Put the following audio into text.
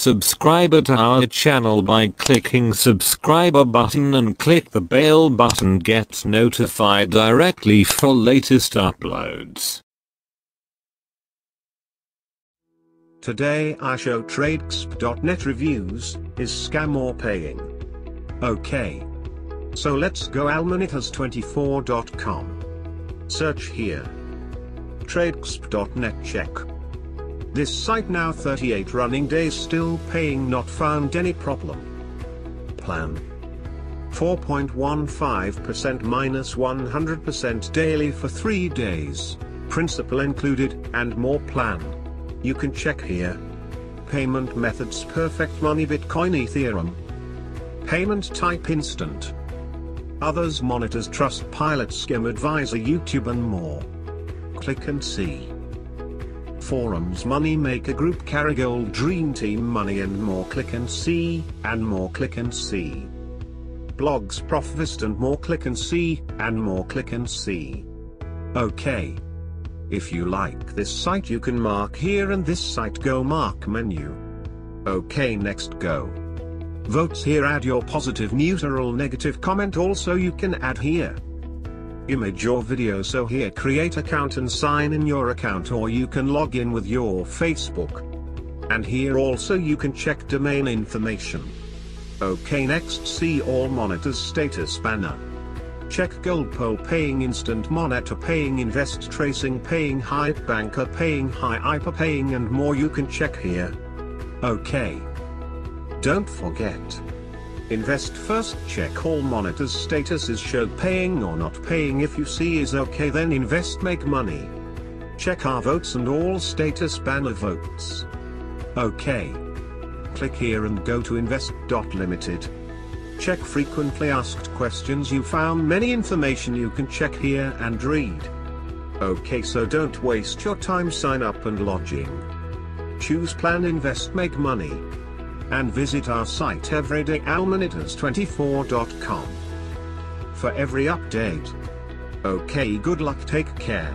subscribe to our channel by clicking subscriber button and click the bell button get notified directly for latest uploads. Today I show TradeXP.net reviews, is scam or paying? Okay. So let's go allmonitors24.com. Search here. TradeXP.net check. This site now 38 running days still paying not found any problem. Plan. 4.15% minus 100% daily for 3 days, principal included, and more plan. You can check here. Payment methods perfect money Bitcoin Ethereum. Payment type instant. Others monitors Trust Pilot Scam Advisor YouTube and more. Click and see. Forums Money Maker Group Carigold Dream Team Money and more click and see, and more click and see. Blogs Profvist and more click and see, and more click and see. Okay. If you like this site you can mark here and this site go mark menu. Okay next go. Votes here add your positive neutral negative comment also you can add here image or video so here create account and sign in your account or you can log in with your Facebook. And here also you can check domain information. Okay next see all monitors status banner. Check gold GoldPoll paying instant monitor paying invest tracing paying HYIP Banker paying high hyper paying and more you can check here. Okay. Don't forget. Invest first check all monitors status is show paying or not paying if you see is okay then invest make money. Check our votes and all status banner votes. Okay. Click here and go to invest.limited. Check frequently asked questions you found many information you can check here and read. Okay so don't waste your time sign up and lodging. Choose plan invest make money and visit our site everydayallmonitors24.com for every update. Okay good luck take care.